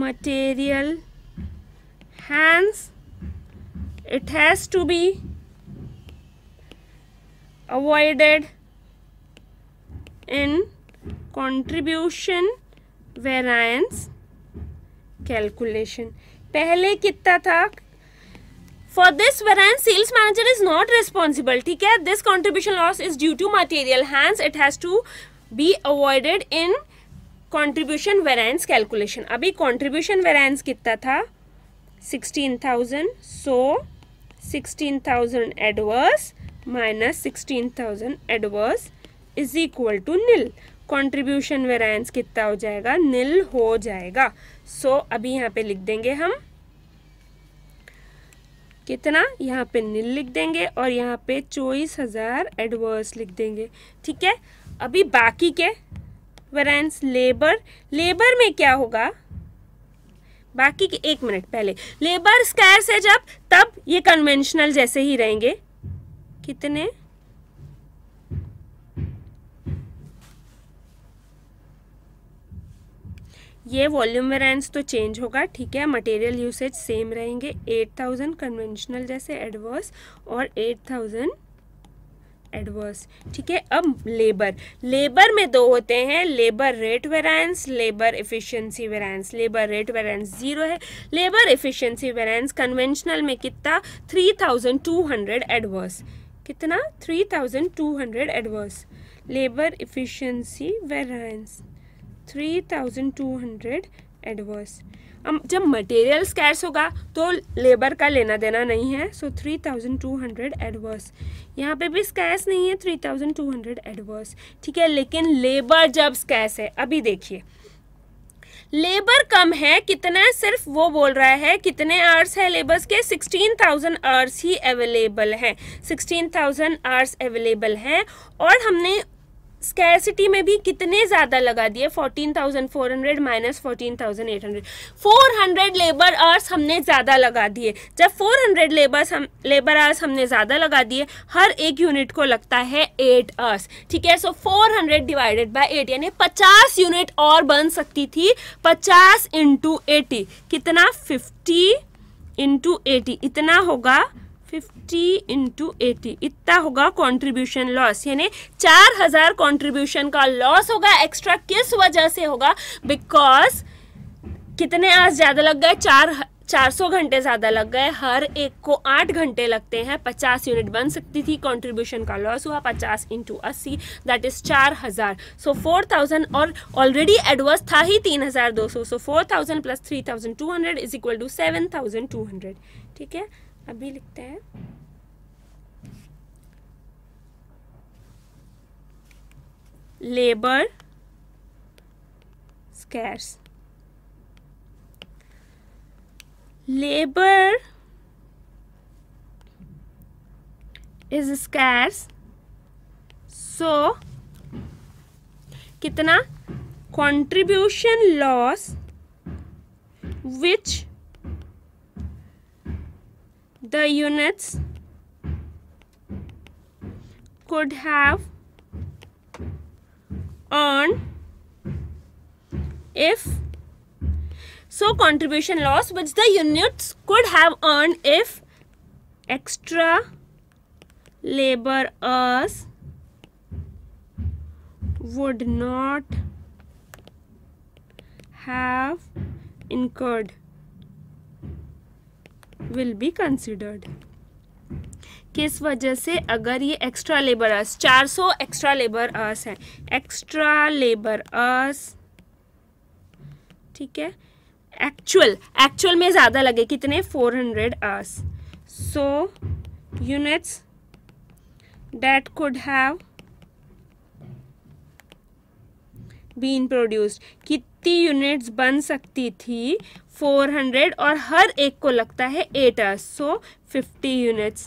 Speaker 1: material hence it has to be avoided in contribution variance calculation पहले कितना था for this variance sales manager is not responsible ठीक है? This contribution loss is due to material hence it has to be avoided in contribution variance calculation अभी contribution variance कितना था? Sixteen thousand so sixteen thousand adverse minus sixteen thousand adverse is equal to nil contribution variance कितना हो जाएगा? नील हो जाएगा. सो so, अभी यहाँ पे लिख देंगे हम. कितना? यहाँ पे नील लिख देंगे और यहाँ पे चौबीस हज़ार एडवर्स लिख देंगे। ठीक है? अभी बाकी के वेरेंस लेबर लेबर में क्या होगा? बाकी के एक मिनट पहले। लेबर स्कैर्स है जब, तब ये कन्वेंशनल जैसे ही रहेंगे। कितने? ये वॉल्यूम वेरेंस तो चेंज होगा, ठीक है? मटेरियल यूसेज सेम रहेंगे 8000 कन्वेंशनल जैसे एडवर्स और 8000 एडवर्स ठीक है? अब लेबर लेबर में दो होते हैं labour rate variance labour efficiency variance labour rate variance zero है। लेबर एफिशिएंसी वेरांस कन्वेंशनल में कितना? 3200 एडवर्स कितना? 3200 adverse labour efficiency variance three thousand two hundred adverse अब जब मटेरियल स्कैर्स होगा तो लेबर का लेना देना नहीं है so three thousand two hundred adverse यहाँ पे भी स्कैस नहीं है, three thousand two hundred adverse ठीक है, लेकिन लेबर जब स्कैस है, अभी देखिए। लेबर कम है, कितना सिर्फ़ वो बोल रहा है, कितने आवर्स है लेबर्स के? सिक्सटीन थाउज़ेंड आवर्स ही अवेलेबल है। सिक्सटीन थाउज़ेंड आवर्स अवेलेबल हैं। और हमने स्कैरसिटी में भी कितने ज़्यादा लगा दिए? Fourteen thousand four hundred minus fourteen thousand eight hundred four hundred labour hours हमने ज़्यादा लगा दिए। जब फोर हंड्रेड लेबर्स हम लेबर आवर्स हमने ज़्यादा लगा दिए, हर एक यूनिट को लगता है एट आवर्स ठीक है? So four hundred divided by eight यानी पचास यूनिट और बन सकती थी। पचास इंटू एटी कितना? फिफ्टी इंटू एटी इतना होगा फिफ्टी इंटू एटी इतना होगा कंट्रीब्यूशन लॉस यानी चार हज़ार कॉन्ट्रीब्यूशन का लॉस होगा. एक्स्ट्रा किस वजह से होगा? बिकॉज़ कितने आज ज़्यादा लग गए? चार चार सौ घंटे ज़्यादा लग गए. हर एक को आठ घंटे लगते हैं. पचास यूनिट बन सकती थी. कंट्रीब्यूशन का लॉस हुआ पचास इंटू अस्सी. दैट इज़ चार हज़ार. सो फोर थाउज़ेंड और ऑलरेडी एडवर्स था ही तीन हज़ार दो सौ. So four thousand plus three thousand two hundred is equal to seven thousand two hundred ठीक है? अभी लिखते हैं। Labour scarce. Labour is scarce. So कितना? Contribution loss which the units could have earned if So contribution loss which the units could have earned if extra labor hours would not have incurred will be considered किस वजह से अगर ये extra labour hours 400 extra labour hours है। Extra labour hours ठीक है? Actual actual में ज़्यादा लगे कितने? 400 hundred hours so units that could have been produced कित 50 यूनिट्स बन सकती थी 400 और हर एक को लगता है eight hours so 50 units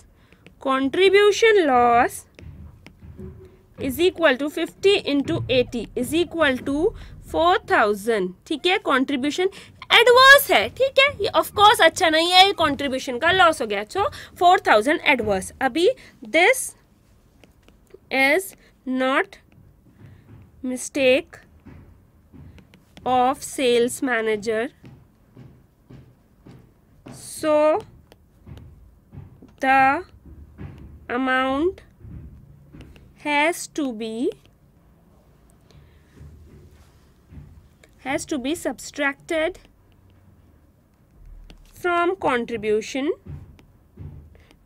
Speaker 1: contribution loss is equal to fifty into eighty is equal to four thousand ठीक है? कॉन्ट्रीब्यूशन एडवर्स है, ठीक है? ये ऑफ़ कोर्स अच्छा नहीं है, ये कंट्रीब्यूशन का लॉस हो गया। सो फोर थाउज़ेंड एडवर्स अभी this is not mistake of sales manager so the amount has to be has to be subtracted from contribution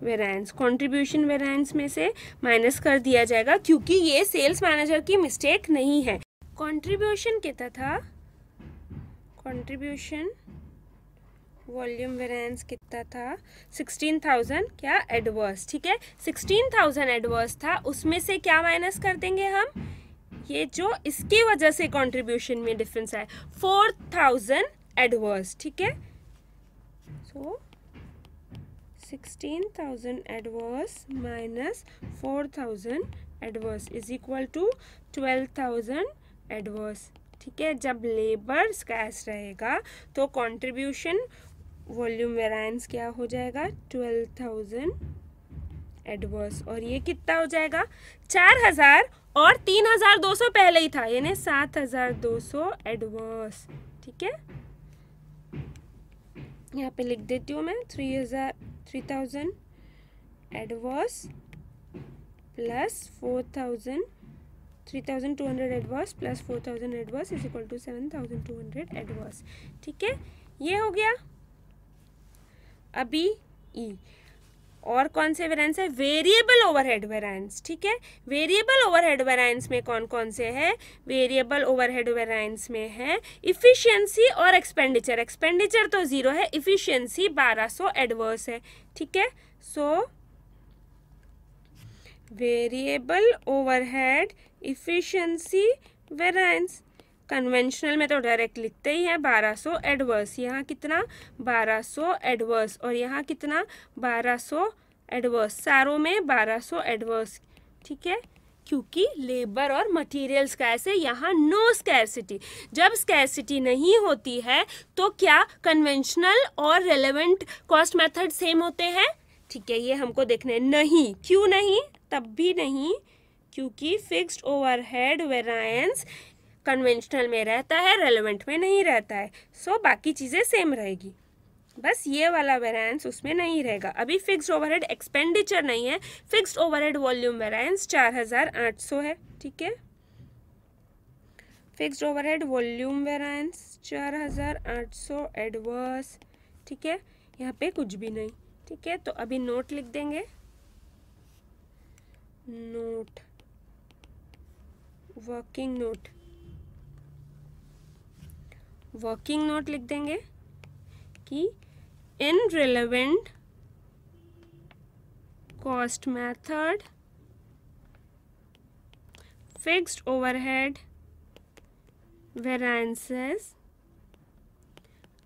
Speaker 1: variance contribution variance में से माइनस कर दिया जाएगा क्योंकि ये सेल्स मैनेजर की मिस्टेक नहीं है। कॉन्ट्रीब्यूशन कितना था? कॉन्ट्रीब्यूशन वॉल्यूम वेरिएंस कितना था? सिक्सटीन थाउज़ेंड क्या एडवर्स ठीक है? सिक्सटीन थाउज़ेंड एडवर्स था उसमें से क्या माइनस कर देंगे हम? ये जो इसकी वजह से कंट्रीब्यूशन में डिफरेंस है फोर थाउज़ेंड एडवर्स ठीक है? So 16,000 adverse minus 4,000 adverse is equal to 12,000 adverse. ठीक है जब लेबर स्कैस रहेगा तो कंट्रीब्यूशन वॉल्यूम वेरायंस क्या हो जाएगा? 12,000 एडवर्स और ये कितना हो जाएगा? 4,000 और 3,200 पहले ही था यानी 7,200 एडवर्स ठीक है? यहाँ पे लिख देती हूँ मैं थ्री हज़ार three thousand adverse plus four thousand three thousand two hundred adverse plus four thousand adverse is equal to seven thousand two hundred adverse ठीक है? ये हो गया। अभी ई e. और कौन से वेरायंस है? वेरिएबल ओवरहेड वेरायंस ठीक है? वेरिएबल ओवरहेड वेरायंस में कौन कौन से है? वेरिएबल ओवरहेड वेरायंस में है। इफिशियंसी और एक्सपेंडिचर एक्सपेंडिचर तो ज़ीरो है इफिशियंसी 1200 एडवर्स है, ठीक है? So variable overhead efficiency variance conventional में तो डायरेक्ट लिखते ही हैं 1200 एडवर्स यहाँ कितना? 1200 एडवर्स और यहाँ कितना? 1200 एडवर्स सारों में 1200 एडवर्स ठीक है? क्योंकि लेबर और मटेरियल्स का ऐसे, यहाँ नो स्कैरसिटी जब स्कैरसिटी नहीं होती है तो क्या कन्वेंशनल और रेलेवेंट कॉस्ट मेथड सेम होते हैं? ठीक है, ये हमको देखना नहीं, क्यों नहीं? तब भी नहीं। क्योंकि फिक्स्ड ओवरहेड वेरायंस कन्वेंशनल में रहता है रेलिवेंट में नहीं रहता है। सो so, बाकी चीज़ें सेम रहेगी। बस ये वाला वेरिएंस उसमें नहीं रहेगा। अभी फिक्स्ड ओवरहेड एक्सपेंडिचर नहीं है। फिक्स्ड ओवरहेड वॉल्यूम वेरिएंस चार हज़ार आठ सौ है ठीक है? फिक्स्ड ओवरहेड वॉल्यूम वेरिएंस चार हज़ार आठ सौ एडवर्स ठीक है? यहाँ पे कुछ भी नहीं ठीक है? तो अभी नोट लिख देंगे। Note working note working note लिख देंगे कि in relevant cost method fixed overhead variances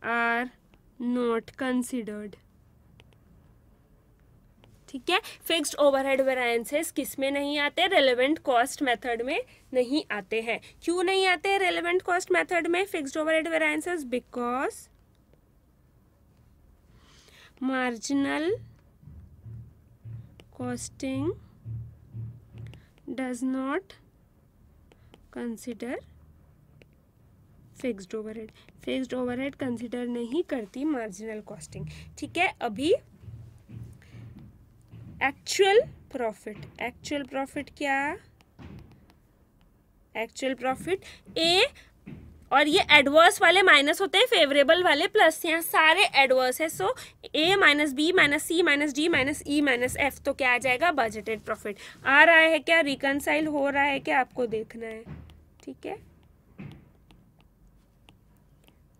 Speaker 1: are not considered. ठीक है? फिक्स्ड ओवरहेड वेरायंसेस किसमें नहीं आते? रेलेवेंट कॉस्ट मेथड में नहीं आते हैं। क्यों नहीं आते रेलेवेंट कॉस्ट मेथड में fixed overhead variances because marginal costing does not consider fixed overhead fixed overhead consider नहीं करती मार्जिनल कॉस्टिंग ठीक है? अभी एक्चुअल प्रॉफिट एक्चुअल प्रॉफिट क्या? एक्चुअल प्रॉफिट ए और ये एडवर्स वाले माइनस होते हैं फेवरेबल वाले प्लस यहाँ सारे एडवर्स है so A minus B minus C minus D minus E minus F तो क्या आ जाएगा? बजटेड प्रॉफिट आ रहा है क्या? रिकनसाइल हो रहा है क्या? आपको देखना है। ठीक है?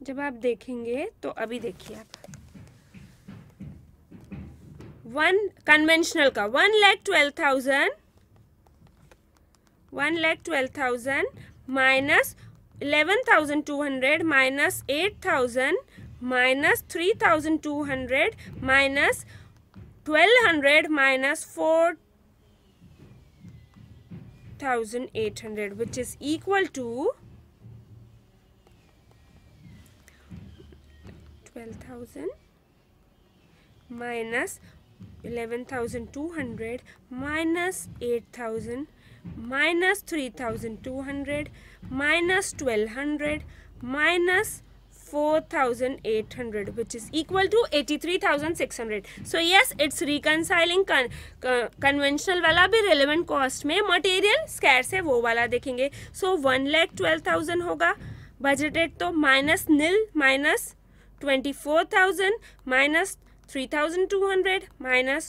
Speaker 1: जब आप देखेंगे तो अभी देखिए आप। वन कन्वेंशनल का one lakh twelve thousand one lakh twelve thousand minus eleven thousand two hundred minus eight thousand minus three thousand two hundred minus twelve hundred minus four thousand eight hundred which is equal to twelve thousand minus eleven thousand two hundred, minus eight thousand, minus three thousand two hundred, minus twelve hundred, minus four thousand eight hundred which is equal to eighty three thousand six hundred so yes it's reconciling conventional वाला भी relevant cost में material scarce है, वो वाला देखेंगे। So one lakh twelve thousand होगा। Budgeted तो minus nil minus twenty four thousand minus three thousand two hundred minus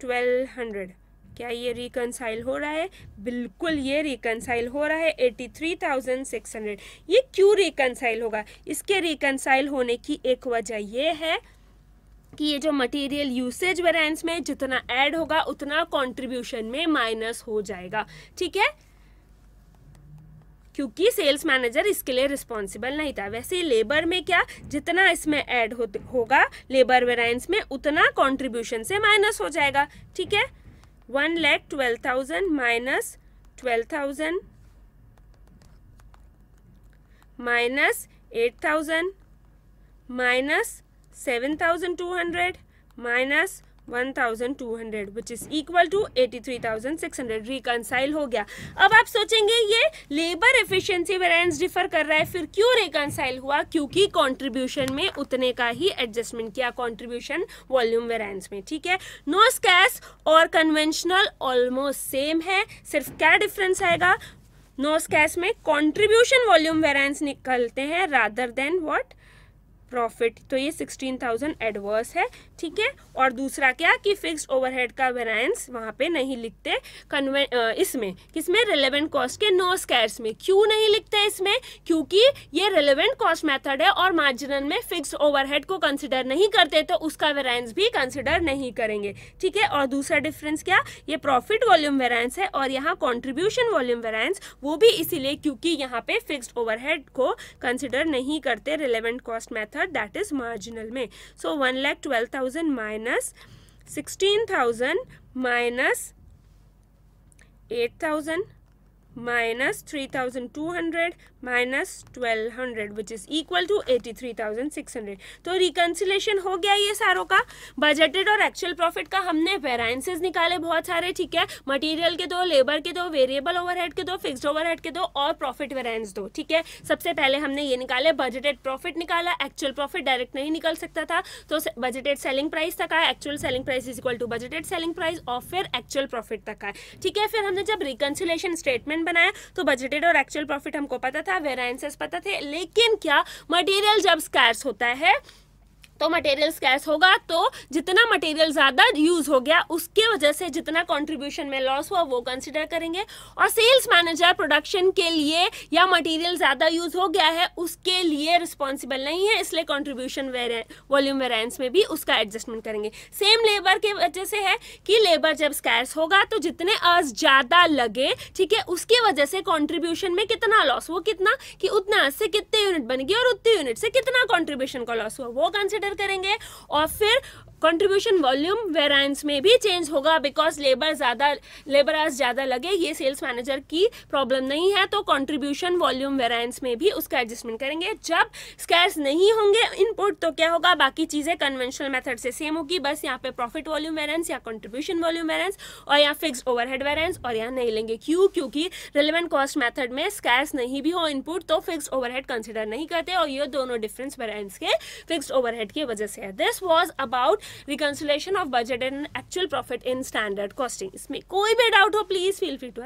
Speaker 1: twelve hundred. क्या ये रिकनसाइल हो रहा है? बिल्कुल ये रिकनसाइल हो रहा है eighty three thousand six hundred. ये क्यों रिकनसाइल होगा? इसके रिकनसाइल होने की एक वजह ये है कि ये जो मटेरियल यूसेज वेरेंस में जितना ऐड होगा, उतना कंट्रीब्यूशन में माइनस हो जाएगा। ठीक है? क्योंकि सेल्स मैनेजर इसके लिए रिस्पॉन्सिबल नहीं था। वैसे लेबर में क्या जितना इसमें ऐड हो, होगा लेबर वेराइंस में उतना कॉन्ट्रीब्यूशन से माइनस हो जाएगा। ठीक है? One lakh twelve thousand minus twelve thousand minus eight thousand minus seven thousand two hundred minus 1200 which is equal to 83,600 reconcile हो गया। अब आप सोचेंगे ये लेबर एफिशिएंसी वेरिएंस डिफर कर रहा है फिर क्यों रिकनसाइल हुआ? क्योंकि कंट्रीब्यूशन में उतने का ही एडजस्टमेंट किया कंट्रीब्यूशन वॉल्यूम वेरिएंस में ठीक है? नो स्कैस और कन्वेंशनल ऑलमोस्ट सेम है। सिर्फ़ क्या डिफरेंस आएगा? नो स्कैस में कंट्रीब्यूशन वॉल्यूम वेरिएंस निकलते हैं रादर देन व्हाट प्रॉफिट तो ये सिक्सटीन थाउज़ेंड एडवर्स है। ठीक है? और दूसरा क्या कि फिक्स्ड ओवरहेड का वेरायंस वहाँ पे नहीं लिखते कन्वे इसमें। किसमें? रिलेवेंट कॉस्ट के नो स्कैर्स में। क्यों नहीं लिखते इसमें? क्योंकि ये रिलेवेंट कॉस्ट मेथड है और मार्जिनल में फिक्स ओवरहेड को कंसिडर नहीं करते तो उसका वेरायंस भी कंसिडर नहीं करेंगे। ठीक है? और दूसरा डिफरेंस क्या? ये प्रॉफिट वॉल्यूम वेरायंस है और यहाँ कॉन्ट्रीब्यूशन वॉल्यूम वेरायंस वो भी इसीलिए क्योंकि यहाँ पे फिक्स्ड ओवरहेड को कंसिडर नहीं करते relevant cost method that is marginal में। So one lakh twelve thousand minus sixteen thousand minus eight thousand minus 3200 minus 1200 which is equal to 83600 तो रिकन्सिलेशन हो गया ये सारों का। बजटेड और एक्चुअल प्रॉफिट का हमने वेराइंसेस निकाले बहुत सारे, ठीक है? मटेरियल के दो लेबर के दो वेरिएबल ओवरहेड के दो फिक्स्ड ओवरहेड के दो और प्रॉफिट वेराइंस दो, ठीक है? सबसे पहले हमने ये निकाले बजटेड प्रॉफिट निकाला एक्चुअल प्रॉफिट डायरेक्ट नहीं निकल सकता था। तो बजटेड सेलिंग प्राइस तक आया actual selling price is equal to budgeted selling price और फिर एक्चुअल प्रॉफिट तक आया, ठीक है? फिर हमने जब रिकन्सिलेशन स्टेटमेंट बनाया तो बजटेड और एक्चुअल प्रॉफिट हमको पता था वेरायसेस पता थे, लेकिन क्या? मटेरियल जब स्कैर्स होता है तो मटेरियल स्कैस होगा तो जितना मटेरियल ज़्यादा यूज़ हो गया, उसके वजह से जितना कंट्रीब्यूशन में लॉस हुआ, वो कंसिडर करेंगे। और सेल्स मैनेजर प्रोडक्शन के लिए या मटेरियल ज़्यादा यूज़ हो गया है, उसके लिए रिस्पॉन्सिबल नहीं है, इसलिए कॉन्ट्रीब्यूशन वॉल्यूम वेरेंस में भी उसका एडजस्टमेंट करेंगे। सेम लेबर के वजह से है कि लेबर जब स्कैस होगा तो जितने अर्स ज़्यादा लगे, ठीक है, उसकी वजह से कॉन्ट्रीब्यूशन में कितना लॉस वो कितना, कि उतना से कितने यूनिट बनेगी और उतने यूनिट से कितना कॉन्ट्रीब्यूशन का लॉस हुआ, वो कंसिडर कंसिडर करेंगे और फिर कंट्रीब्यूशन वॉल्यूम वेराइंस में भी चेंज होगा बिकॉज़ लेबर ज़्यादा लेबर आज ज़्यादा लगे, ये सेल्स मैनेजर की प्रॉब्लम नहीं है तो कंट्रीब्यूशन वॉल्यूम वेराइंस में भी उसका एडजस्टमेंट करेंगे। जब स्कैर्स नहीं होंगे इनपुट तो क्या होगा? बाकी चीज़ें कन्वेंशनल मेथड से सेम होगी। बस यहाँ पे प्रॉफिट वॉल्यूम वेरेंस या कंट्रीब्यूशन वॉल्यूम वेरेंस और यहाँ फिक्स ओवरहेड वेरेंस और यहाँ नहीं लेंगे। क्यों? क्योंकि रिलेवेंट कॉस्ट मेथड में स्कैर्स नहीं भी हो इनपुट तो फिक्स ओवरहेड कंसिडर नहीं करते और ये दोनों डिफरेंस वेरेंस के फिक्स ओवरहेड की वजह से है। This was about reconciliation of budget and actual profit in standard costing इसमें कोई भी डाउट हो प्लीज़ फील फ्री टू